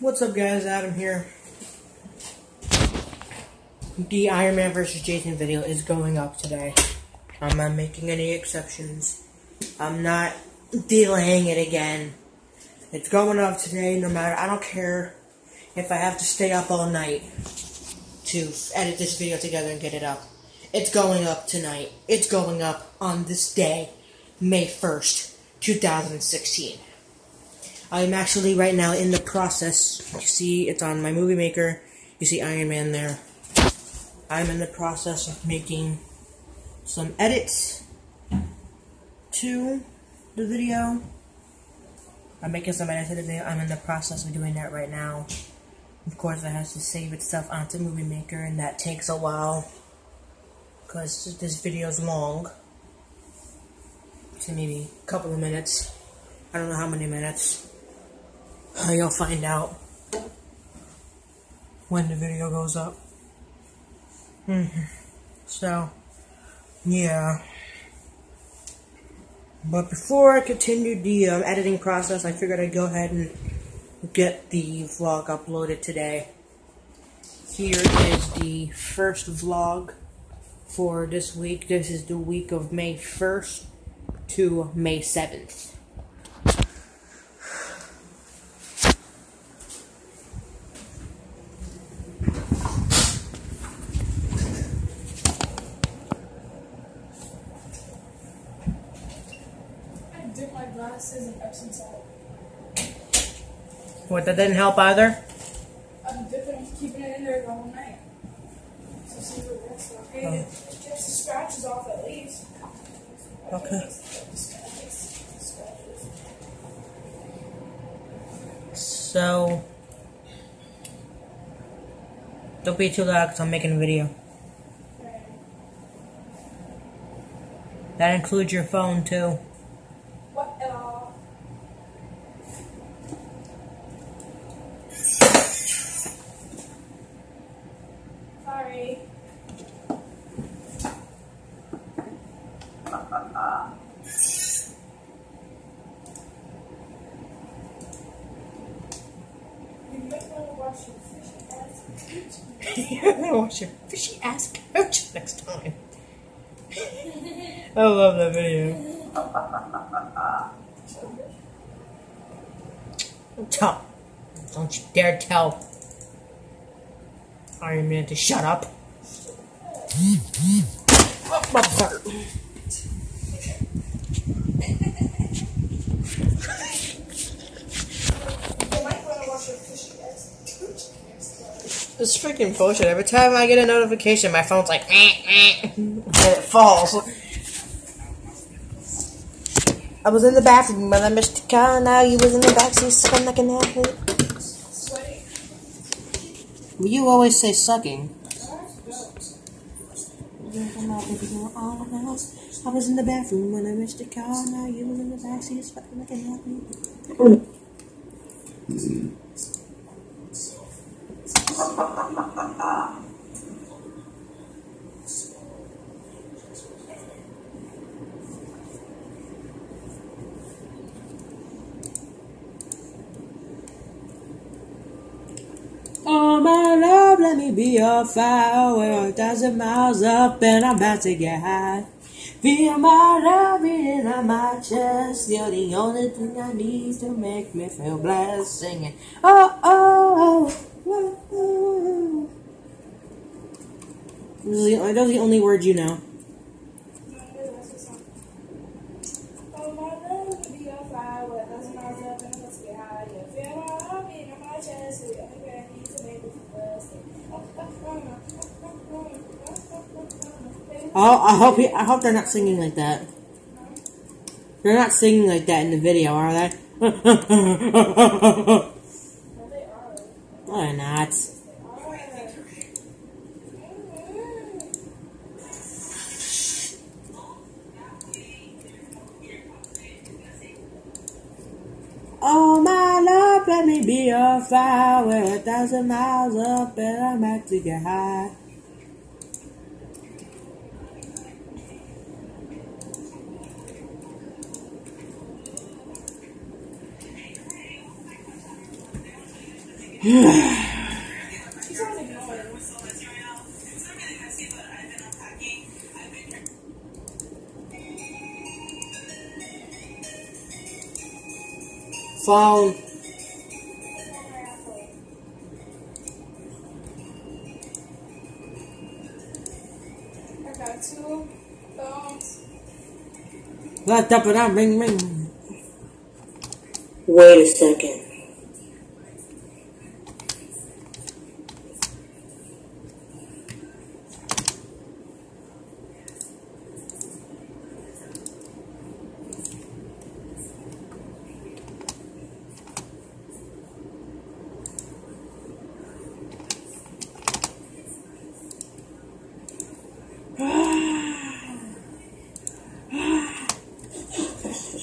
What's up, guys? Adam here. The Iron Man vs. Jason video is going up today. I'm not making any exceptions. I'm not delaying it again. It's going up today no matter, I don't care if I have to stay up all night to edit this video together and get it up. It's going up tonight. It's going up on this day, May 1st, 2016. I'm actually right now in the process. You see, it's on my movie maker. You see Iron Man there. I'm in the process of making some edits to the video. I'm making some edits to the video. I'm in the process of doing that right now. Of course, it has to save itself onto Movie Maker, and that takes a while because this video is long. To maybe a couple of minutes. I don't know how many minutes. Uh, you'll find out when the video goes up. Mm -hmm. So, yeah. But before I continue the um, editing process, I figured I'd go ahead and get the vlog uploaded today. Here is the first vlog for this week. This is the week of May 1st to May 7th. Glasses and Epsom salt. What, that didn't help either? I'm dipping, keeping it in there the whole night. So see what that's okay. Oh. It gets the scratches off at least. Okay. So, don't be too loud because I'm making a video. That includes your phone too. You're gonna watch your fishy ass coach next time. I love that video. Tell. Don't you dare tell Iron Man to shut up. oh, my heart. This freaking bullshit. Every time I get a notification, my phone's like, eh, eh, and it falls. I was in the bathroom when I missed the car. Now you was in the backseat sucking like an athlete. You always say sucking. I was in the bathroom when I missed the car. Now you was in the backseat sucking like an athlete. Oh my love, let me be your fire. We're a thousand miles up and I'm about to get high. Feel my love beating on my chest. You're the only thing I need to make me feel blessed. Singing, oh, oh, oh, oh. oh. Those are the only words you know. Oh, I hope he, I hope they're not singing like that. They're not singing like that in the video, are they? they're not. Oh my love, let me be your fire. We're a thousand miles up and I'm back to get high. She Phone. I got two phones. Let up and ring ring. Wait a second.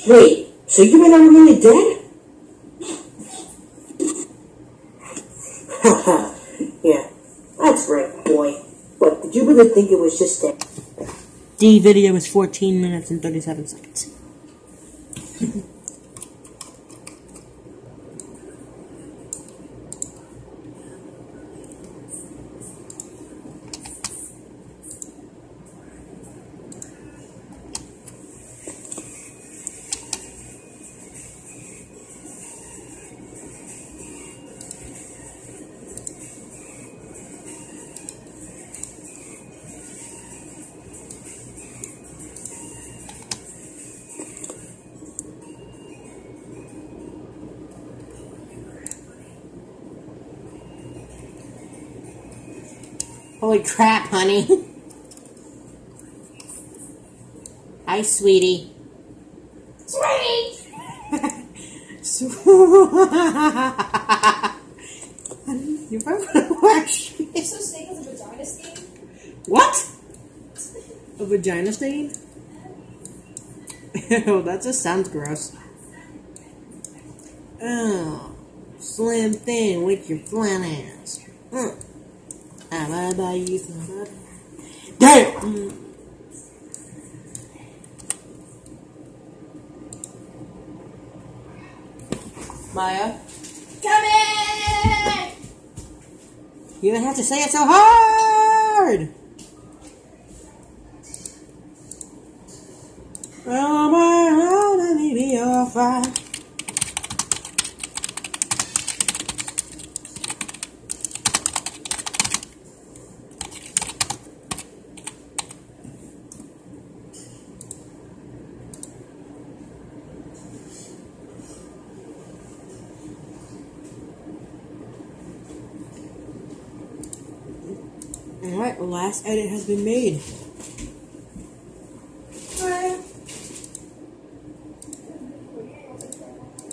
Wait, so you were never really dead? Yeah, that's right, boy. But did you really think it was just that? The video is 14 minutes and 37 seconds. Holy crap, honey. Hi, sweetie. Sweetie! honey, you want to wash Is so stain as a vagina stain? What? A vagina stain? Ew, that just sounds gross. Oh, slim thin with your flat ass. Mm. I'm gonna buy you some butter. Damn! Maya, Come in! you don't have to say it so hard! Oh my God, maybe you're fine. Alright, last edit has been made.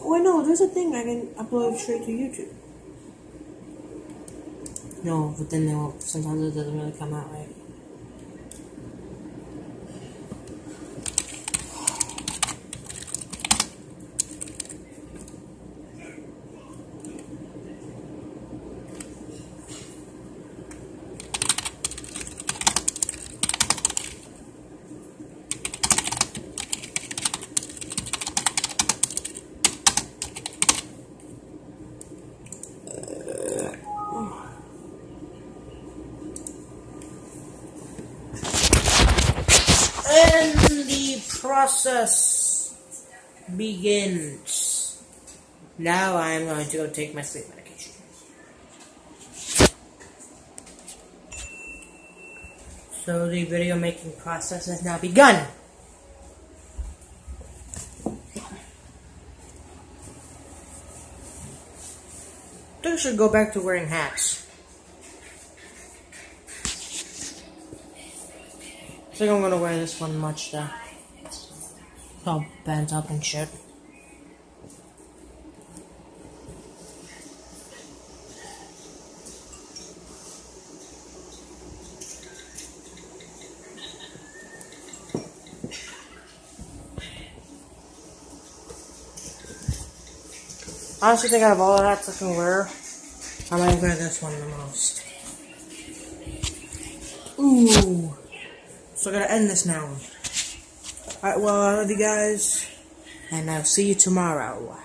Oh, I know, there's a thing I can upload straight to YouTube. No, but then they'll, sometimes it doesn't really come out right. And the process begins. Now I am going to go take my sleep medication. So the video making process has now begun. I should go back to wearing hats. I think I'm gonna wear this one much though. All bent up and shit. I honestly think out of all the hats I can wear, I might wear this one the most. Ooh. So I gotta end this now. Alright, well, I love you guys, and I'll see you tomorrow.